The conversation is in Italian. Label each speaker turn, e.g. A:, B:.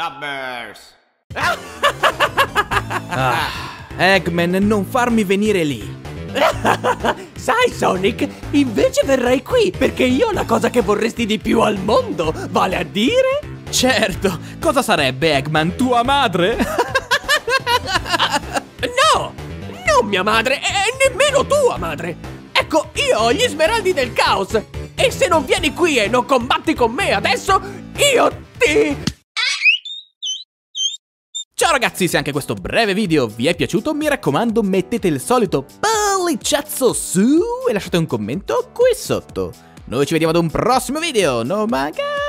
A: The Bears.
B: Ah, Eggman, non farmi venire lì.
C: Sai, Sonic, invece verrai qui perché io ho la cosa che vorresti di più al mondo, vale a dire...
B: Certo, cosa sarebbe Eggman, tua madre?
C: No! Non mia madre e nemmeno tua madre! Ecco, io ho gli smeraldi del caos! E se non vieni qui e non combatti con me adesso, io ti...
B: Ciao ragazzi, se anche questo breve video vi è piaciuto, mi raccomando mettete il solito polliciazzo su e lasciate un commento qui sotto. Noi ci vediamo ad un prossimo video, no magari...